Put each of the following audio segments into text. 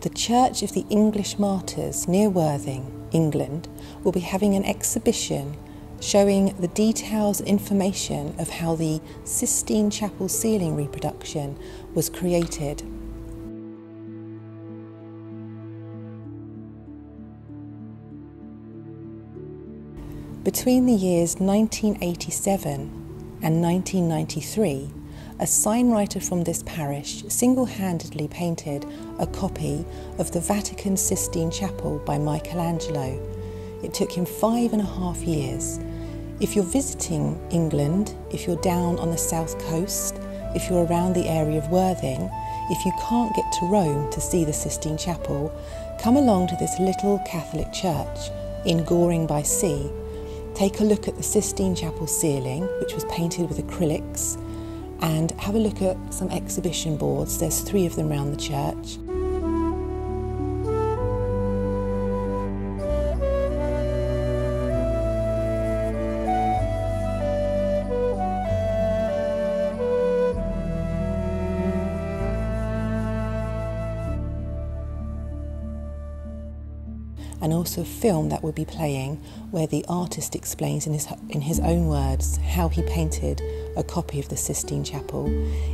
The Church of the English Martyrs near Worthing, England, will be having an exhibition showing the details and information of how the Sistine Chapel ceiling reproduction was created. Between the years 1987 and 1993, a signwriter from this parish single-handedly painted a copy of the Vatican Sistine Chapel by Michelangelo. It took him five and a half years. If you're visiting England, if you're down on the south coast, if you're around the area of Worthing, if you can't get to Rome to see the Sistine Chapel, come along to this little Catholic church in Goring by Sea. Take a look at the Sistine Chapel ceiling, which was painted with acrylics, and have a look at some exhibition boards. There's three of them around the church. And also a film that will be playing where the artist explains in his, in his own words how he painted a copy of the Sistine Chapel.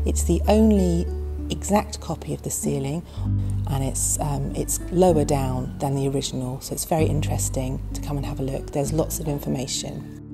It's the only exact copy of the ceiling and it's, um, it's lower down than the original so it's very interesting to come and have a look. There's lots of information.